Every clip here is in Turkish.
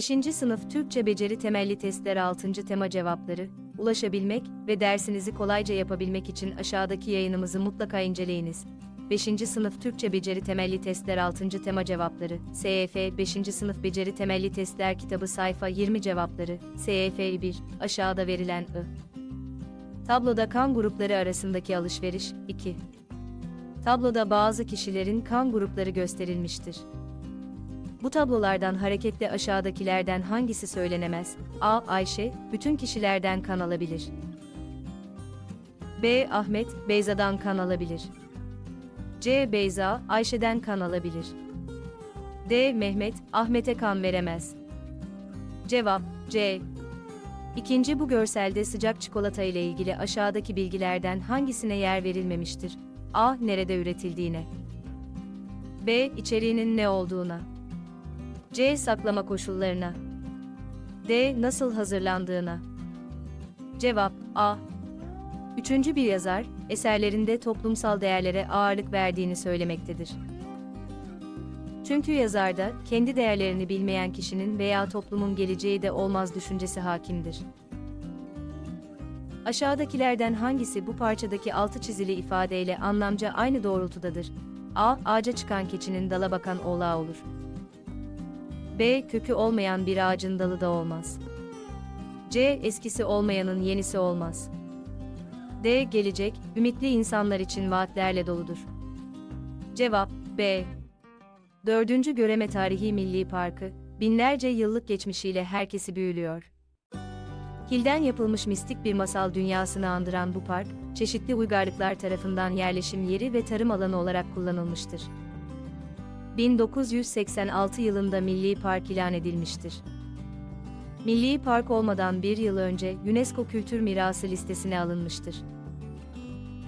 5. Sınıf Türkçe Beceri Temelli Testler 6. Tema Cevapları, ulaşabilmek ve dersinizi kolayca yapabilmek için aşağıdaki yayınımızı mutlaka inceleyiniz. 5. Sınıf Türkçe Beceri Temelli Testler 6. Tema Cevapları, SEF 5. Sınıf Beceri Temelli Testler Kitabı Sayfa 20 Cevapları, SEF 1, aşağıda verilen I. Tabloda kan grupları arasındaki alışveriş, 2. Tabloda bazı kişilerin kan grupları gösterilmiştir. Bu tablolardan hareketle aşağıdakilerden hangisi söylenemez? A. Ayşe, bütün kişilerden kan alabilir. B. Ahmet, Beyza'dan kan alabilir. C. Beyza, Ayşe'den kan alabilir. D. Mehmet, Ahmet'e kan veremez. Cevap C. İkinci bu görselde sıcak çikolata ile ilgili aşağıdaki bilgilerden hangisine yer verilmemiştir? A. Nerede üretildiğine. B. içeriğinin ne olduğuna. C. Saklama koşullarına. D. Nasıl hazırlandığına. Cevap A. Üçüncü bir yazar, eserlerinde toplumsal değerlere ağırlık verdiğini söylemektedir. Çünkü yazarda, kendi değerlerini bilmeyen kişinin veya toplumun geleceği de olmaz düşüncesi hakimdir. Aşağıdakilerden hangisi bu parçadaki altı çizili ifadeyle anlamca aynı doğrultudadır? A. Ağaca çıkan keçinin dala bakan oğlağı olur. B. Kökü olmayan bir ağacın dalı da olmaz. C. Eskisi olmayanın yenisi olmaz. D. Gelecek, ümitli insanlar için vaatlerle doludur. Cevap B. Dördüncü Göreme Tarihi Milli Parkı, binlerce yıllık geçmişiyle herkesi büyülüyor. Hilden yapılmış mistik bir masal dünyasını andıran bu park, çeşitli uygarlıklar tarafından yerleşim yeri ve tarım alanı olarak kullanılmıştır. 1986 yılında Milli Park ilan edilmiştir. Milli Park olmadan bir yıl önce UNESCO Kültür Mirası listesine alınmıştır.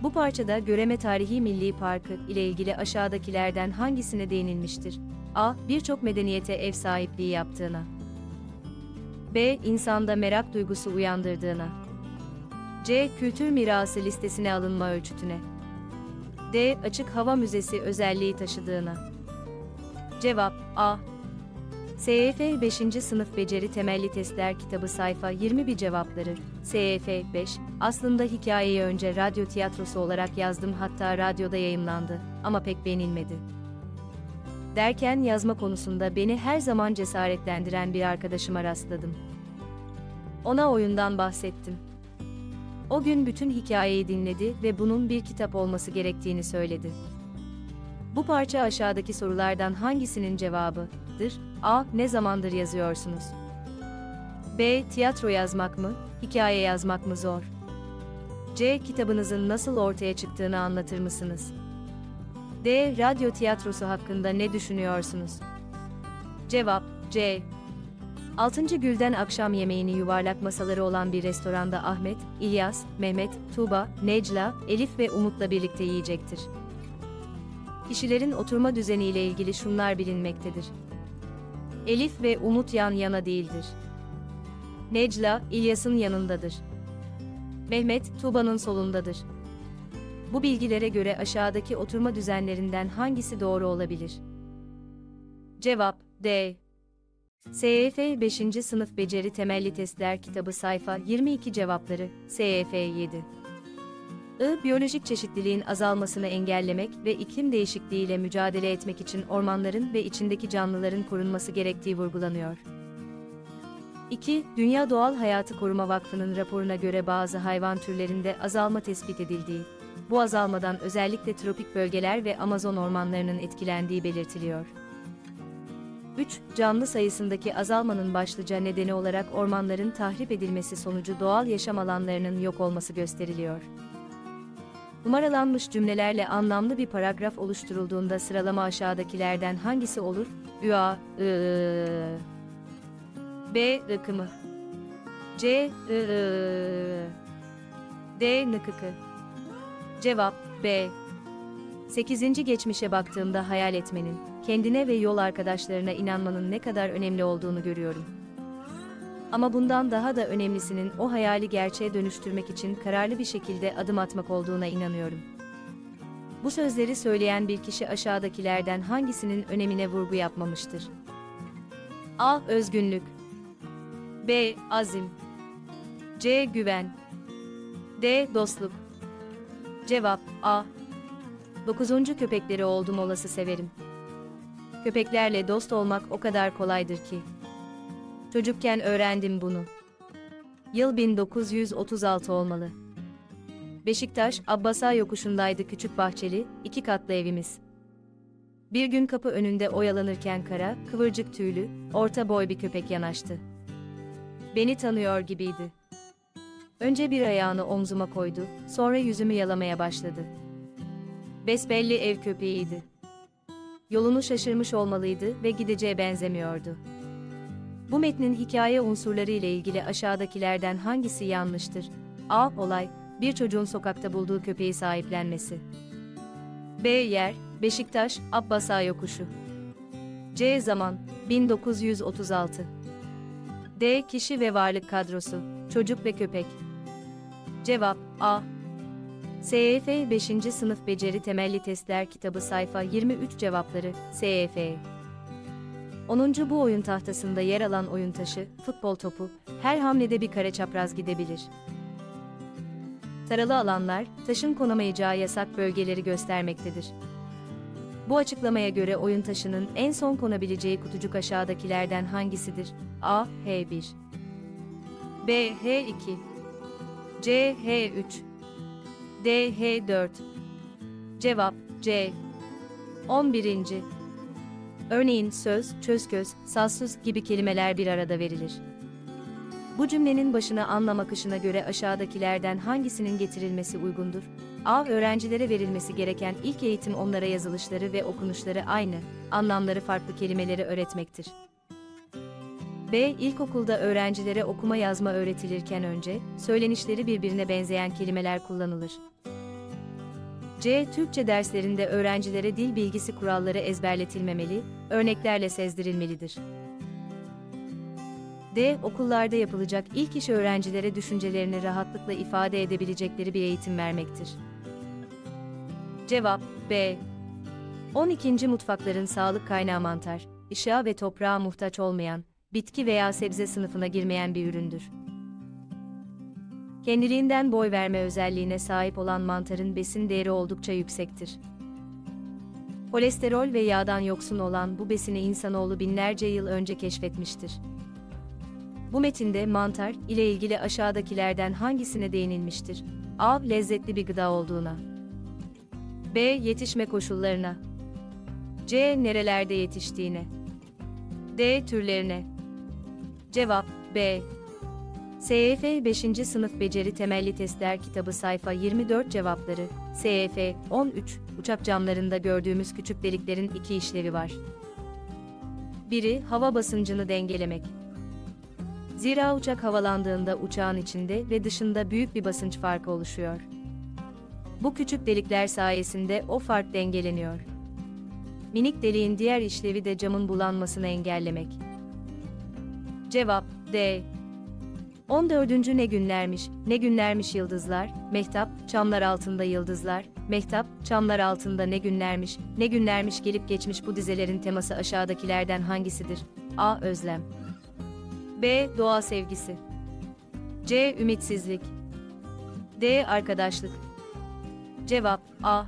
Bu parçada Göreme Tarihi Milli Parkı ile ilgili aşağıdakilerden hangisine değinilmiştir? A. Birçok medeniyete ev sahipliği yaptığına. B. insanda merak duygusu uyandırdığına. C. Kültür mirası listesine alınma ölçütüne. D. Açık hava müzesi özelliği taşıdığına. Cevap A. SEF 5. Sınıf Beceri Temelli Testler Kitabı sayfa 21 cevapları. SEF 5, aslında hikayeyi önce radyo tiyatrosu olarak yazdım hatta radyoda yayımlandı ama pek beğenilmedi. Derken yazma konusunda beni her zaman cesaretlendiren bir arkadaşıma rastladım. Ona oyundan bahsettim. O gün bütün hikayeyi dinledi ve bunun bir kitap olması gerektiğini söyledi. Bu parça aşağıdaki sorulardan hangisinin cevabıdır? A. Ne zamandır yazıyorsunuz? B. Tiyatro yazmak mı, hikaye yazmak mı zor? C. Kitabınızın nasıl ortaya çıktığını anlatır mısınız? D. Radyo tiyatrosu hakkında ne düşünüyorsunuz? Cevap C. Altıncı Gül'den akşam yemeğini yuvarlak masaları olan bir restoranda Ahmet, İlyas, Mehmet, Tuğba, Necla, Elif ve Umut'la birlikte yiyecektir. Kişilerin oturma düzeniyle ilgili şunlar bilinmektedir. Elif ve Umut yan yana değildir. Necla, İlyas'ın yanındadır. Mehmet, Tuğba'nın solundadır. Bu bilgilere göre aşağıdaki oturma düzenlerinden hangisi doğru olabilir? Cevap D. SEF 5. Sınıf Beceri Temelli Testler Kitabı sayfa 22 cevapları, SEF 7. I. Biyolojik çeşitliliğin azalmasını engellemek ve iklim değişikliğiyle mücadele etmek için ormanların ve içindeki canlıların korunması gerektiği vurgulanıyor. 2. Dünya Doğal Hayatı Koruma Vakfı'nın raporuna göre bazı hayvan türlerinde azalma tespit edildiği, bu azalmadan özellikle tropik bölgeler ve Amazon ormanlarının etkilendiği belirtiliyor. 3. Canlı sayısındaki azalmanın başlıca nedeni olarak ormanların tahrip edilmesi sonucu doğal yaşam alanlarının yok olması gösteriliyor. Numaralanmış cümlelerle anlamlı bir paragraf oluşturulduğunda sıralama aşağıdakilerden hangisi olur? Ü-A, I, B. Rakımı C. I, D. Nıkıkı Cevap B. 8. Geçmişe baktığımda hayal etmenin, kendine ve yol arkadaşlarına inanmanın ne kadar önemli olduğunu görüyorum. Ama bundan daha da önemlisinin o hayali gerçeğe dönüştürmek için kararlı bir şekilde adım atmak olduğuna inanıyorum. Bu sözleri söyleyen bir kişi aşağıdakilerden hangisinin önemine vurgu yapmamıştır? A. Özgünlük B. Azim C. Güven D. Dostluk Cevap A. Dokuzuncu köpekleri oldum olası severim. Köpeklerle dost olmak o kadar kolaydır ki. Çocukken öğrendim bunu. Yıl 1936 olmalı. Beşiktaş, Abbasa yokuşundaydı küçük bahçeli, iki katlı evimiz. Bir gün kapı önünde oyalanırken kara, kıvırcık tüylü, orta boy bir köpek yanaştı. Beni tanıyor gibiydi. Önce bir ayağını omzuma koydu, sonra yüzümü yalamaya başladı. Besbelli ev köpeğiydi. Yolunu şaşırmış olmalıydı ve gideceğe benzemiyordu. Bu metnin hikaye unsurları ile ilgili aşağıdakilerden hangisi yanlıştır? A. Olay, bir çocuğun sokakta bulduğu köpeği sahiplenmesi. B. Yer, Beşiktaş, Abbasa yokuşu. C. Zaman, 1936. D. Kişi ve varlık kadrosu, çocuk ve köpek. Cevap A. SEF 5. Sınıf Beceri Temelli Testler Kitabı Sayfa 23 Cevapları SEF 10. Bu oyun tahtasında yer alan oyun taşı, futbol topu, her hamlede bir kare çapraz gidebilir. Taralı alanlar, taşın konamayacağı yasak bölgeleri göstermektedir. Bu açıklamaya göre oyun taşının en son konabileceği kutucuk aşağıdakilerden hangisidir? A. H1 B. H2 C. H3 D. H4 Cevap C. 11. Örneğin söz, çözköz, sazsız gibi kelimeler bir arada verilir. Bu cümlenin başına anlam akışına göre aşağıdakilerden hangisinin getirilmesi uygundur? A. Öğrencilere verilmesi gereken ilk eğitim onlara yazılışları ve okunuşları aynı, anlamları farklı kelimeleri öğretmektir. B. İlkokulda öğrencilere okuma yazma öğretilirken önce, söylenişleri birbirine benzeyen kelimeler kullanılır. C. Türkçe derslerinde öğrencilere dil bilgisi kuralları ezberletilmemeli, örneklerle sezdirilmelidir. D. Okullarda yapılacak ilk iş öğrencilere düşüncelerini rahatlıkla ifade edebilecekleri bir eğitim vermektir. Cevap B. 12. Mutfakların sağlık kaynağı mantar, ışığa ve toprağa muhtaç olmayan, bitki veya sebze sınıfına girmeyen bir üründür. Kendiliğinden boy verme özelliğine sahip olan mantarın besin değeri oldukça yüksektir. Kolesterol ve yağdan yoksun olan bu besini insanoğlu binlerce yıl önce keşfetmiştir. Bu metinde mantar ile ilgili aşağıdakilerden hangisine değinilmiştir? A. Lezzetli bir gıda olduğuna. B. Yetişme koşullarına. C. Nerelerde yetiştiğine. D. Türlerine. Cevap B. SEF 5. Sınıf Beceri Temelli Testler Kitabı sayfa 24 cevapları. SEF 13 Uçak camlarında gördüğümüz küçük deliklerin iki işlevi var. Biri hava basıncını dengelemek. Zira uçak havalandığında uçağın içinde ve dışında büyük bir basınç farkı oluşuyor. Bu küçük delikler sayesinde o fark dengeleniyor. Minik deliğin diğer işlevi de camın bulanmasını engellemek. Cevap D. 14. ne günlermiş, ne günlermiş yıldızlar, mehtap, çamlar altında yıldızlar, mehtap, çamlar altında ne günlermiş, ne günlermiş gelip geçmiş bu dizelerin teması aşağıdakilerden hangisidir? A. Özlem B. Doğa sevgisi C. Ümitsizlik D. Arkadaşlık Cevap A.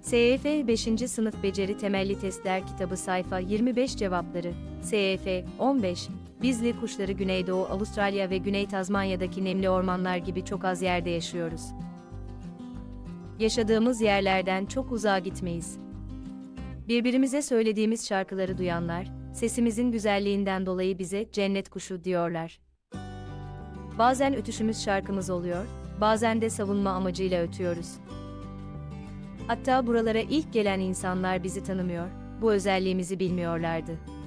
SEF 5. Sınıf Beceri Temelli Testler Kitabı Sayfa 25 Cevapları SEF 15 Bizli kuşları Güneydoğu Avustralya ve Güney Tazmanya'daki nemli ormanlar gibi çok az yerde yaşıyoruz. Yaşadığımız yerlerden çok uzağa gitmeyiz. Birbirimize söylediğimiz şarkıları duyanlar, sesimizin güzelliğinden dolayı bize cennet kuşu diyorlar. Bazen ötüşümüz şarkımız oluyor, bazen de savunma amacıyla ötüyoruz. Hatta buralara ilk gelen insanlar bizi tanımıyor, bu özelliğimizi bilmiyorlardı.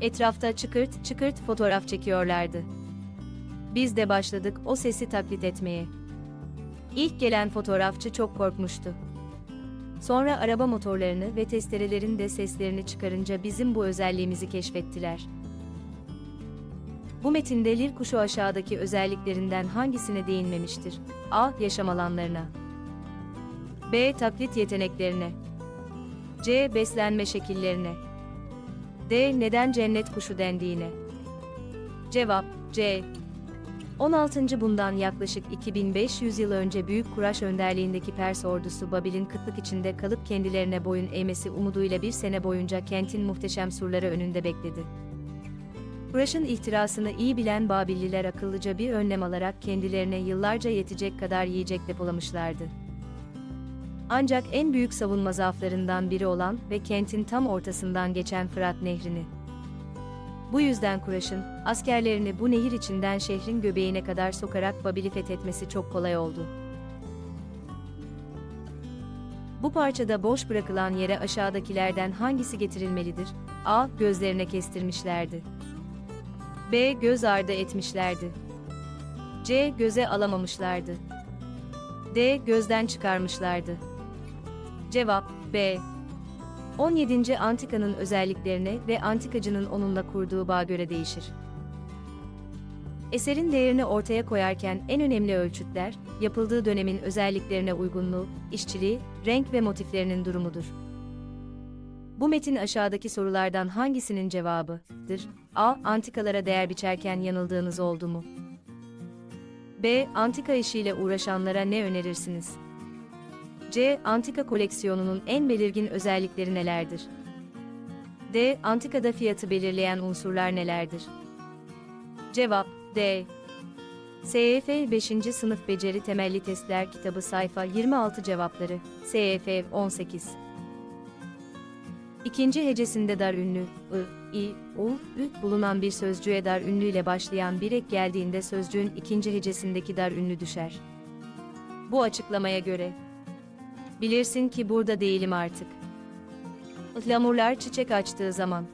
Etrafta çıkırt çıkırt fotoğraf çekiyorlardı. Biz de başladık o sesi taklit etmeye. İlk gelen fotoğrafçı çok korkmuştu. Sonra araba motorlarını ve testerelerin de seslerini çıkarınca bizim bu özelliğimizi keşfettiler. Bu metinde lir kuşu aşağıdaki özelliklerinden hangisine değinmemiştir? A. Yaşam alanlarına. B. Taklit yeteneklerine. C. Beslenme şekillerine. D. Neden cennet kuşu dendiğine. Cevap C. 16. bundan yaklaşık 2500 yıl önce Büyük Kuraş önderliğindeki Pers ordusu Babil'in kıtlık içinde kalıp kendilerine boyun eğmesi umuduyla bir sene boyunca kentin muhteşem surları önünde bekledi. Kuraş'ın ihtirasını iyi bilen Babilliler akıllıca bir önlem alarak kendilerine yıllarca yetecek kadar yiyecek depolamışlardı. Ancak en büyük savunma zaaflarından biri olan ve kentin tam ortasından geçen Fırat Nehri'ni bu yüzden Kuraş'ın, askerlerini bu nehir içinden şehrin göbeğine kadar sokarak Babil'i fethetmesi çok kolay oldu. Bu parçada boş bırakılan yere aşağıdakilerden hangisi getirilmelidir? A. Gözlerine kestirmişlerdi. B. Göz ardı etmişlerdi. C. Göze alamamışlardı. D. Gözden çıkarmışlardı. Cevap B. 17. antikanın özelliklerine ve antikacının onunla kurduğu bağ göre değişir. Eserin değerini ortaya koyarken en önemli ölçütler, yapıldığı dönemin özelliklerine uygunluğu, işçiliği, renk ve motiflerinin durumudur. Bu metin aşağıdaki sorulardan hangisinin cevabıdır? A. Antikalara değer biçerken yanıldığınız oldu mu? B. Antika işiyle uğraşanlara ne önerirsiniz? C. Antika koleksiyonunun en belirgin özellikleri nelerdir? D. Antikada fiyatı belirleyen unsurlar nelerdir? Cevap D. SEF 5. Sınıf Beceri Temelli Testler Kitabı Sayfa 26 Cevapları SEF 18 İkinci hecesinde dar ünlü, ı, i, u, ü bulunan bir sözcüğe dar ünlüyle başlayan bir ek geldiğinde sözcüğün ikinci hecesindeki dar ünlü düşer. Bu açıklamaya göre, Bilirsin ki burada değilim artık. Ihlamurlar çiçek açtığı zaman.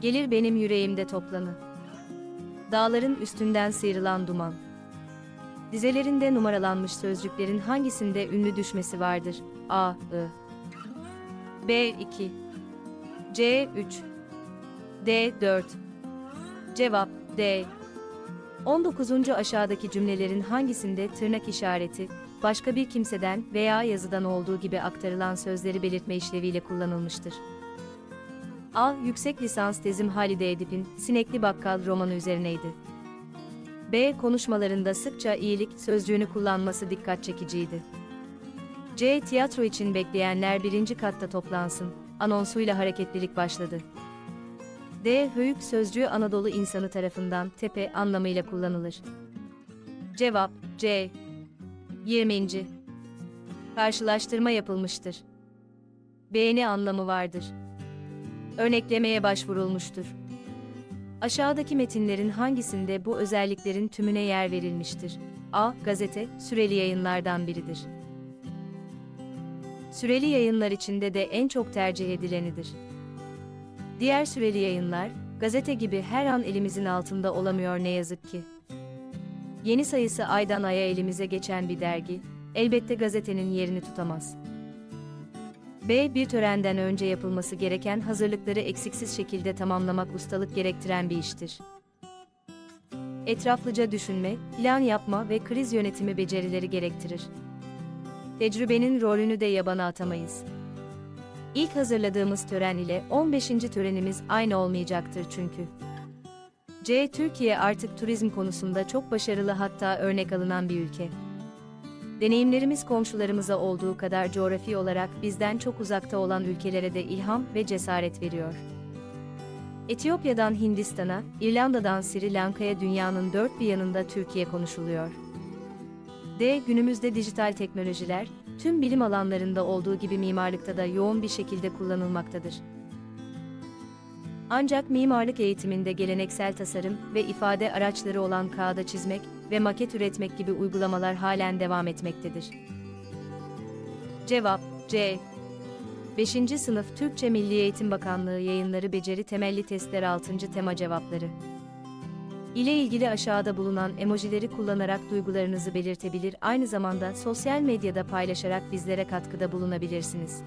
Gelir benim yüreğimde toplanı. Dağların üstünden sıyrılan duman. Dizelerinde numaralanmış sözcüklerin hangisinde ünlü düşmesi vardır? A, I. B, 2. C, 3. D, 4. Cevap D. 19. aşağıdaki cümlelerin hangisinde tırnak işareti, başka bir kimseden veya yazıdan olduğu gibi aktarılan sözleri belirtme işleviyle kullanılmıştır. A. Yüksek lisans tezim Halide Edip'in Sinekli Bakkal romanı üzerineydi. B. Konuşmalarında sıkça iyilik sözcüğünü kullanması dikkat çekiciydi. C. Tiyatro için bekleyenler birinci katta toplansın, anonsuyla hareketlilik başladı. D. Höyük sözcüğü Anadolu insanı tarafından tepe anlamıyla kullanılır. Cevap C. 20. Karşılaştırma yapılmıştır. Beğeni anlamı vardır. Örneklemeye başvurulmuştur. Aşağıdaki metinlerin hangisinde bu özelliklerin tümüne yer verilmiştir? A. Gazete, süreli yayınlardan biridir. Süreli yayınlar içinde de en çok tercih edilenidir. Diğer süreli yayınlar, gazete gibi her an elimizin altında olamıyor ne yazık ki. Yeni sayısı aydan aya elimize geçen bir dergi, elbette gazetenin yerini tutamaz. B. Bir törenden önce yapılması gereken hazırlıkları eksiksiz şekilde tamamlamak ustalık gerektiren bir iştir. Etraflıca düşünme, plan yapma ve kriz yönetimi becerileri gerektirir. Tecrübenin rolünü de yabana atamayız. İlk hazırladığımız tören ile 15. törenimiz aynı olmayacaktır çünkü. C. Türkiye artık turizm konusunda çok başarılı hatta örnek alınan bir ülke. Deneyimlerimiz komşularımıza olduğu kadar coğrafi olarak bizden çok uzakta olan ülkelere de ilham ve cesaret veriyor. Etiyopya'dan Hindistan'a, İrlanda'dan Sri Lanka'ya dünyanın dört bir yanında Türkiye konuşuluyor. D. Günümüzde dijital teknolojiler, tüm bilim alanlarında olduğu gibi mimarlıkta da yoğun bir şekilde kullanılmaktadır. Ancak mimarlık eğitiminde geleneksel tasarım ve ifade araçları olan kağıda çizmek ve maket üretmek gibi uygulamalar halen devam etmektedir. Cevap C. 5. Sınıf Türkçe Milli Eğitim Bakanlığı yayınları beceri temelli testler 6. tema cevapları. ile ilgili aşağıda bulunan emojileri kullanarak duygularınızı belirtebilir aynı zamanda sosyal medyada paylaşarak bizlere katkıda bulunabilirsiniz.